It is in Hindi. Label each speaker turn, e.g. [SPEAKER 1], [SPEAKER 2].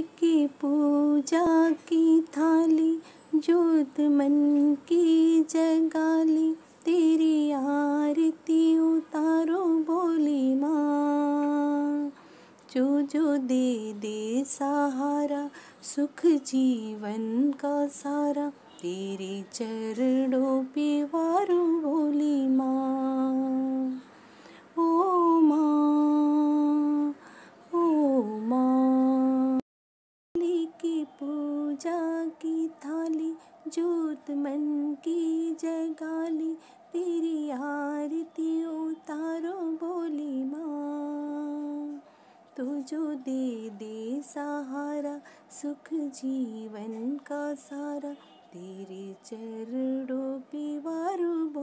[SPEAKER 1] लेके पूजा की थाली, जोत मन की जगाली, तेरी आरती उतारो बोली माँ। जो जो दे दे सहारा, सुख जीवन का सारा, तेरे चरणों पूजा की थाली, जोत मन की जगाली तेरी आरती उतारो बोली माँ। तो जो दे दे सहारा, सुख जीवन का सारा, तेरे चरणों पे वारू बोली माँ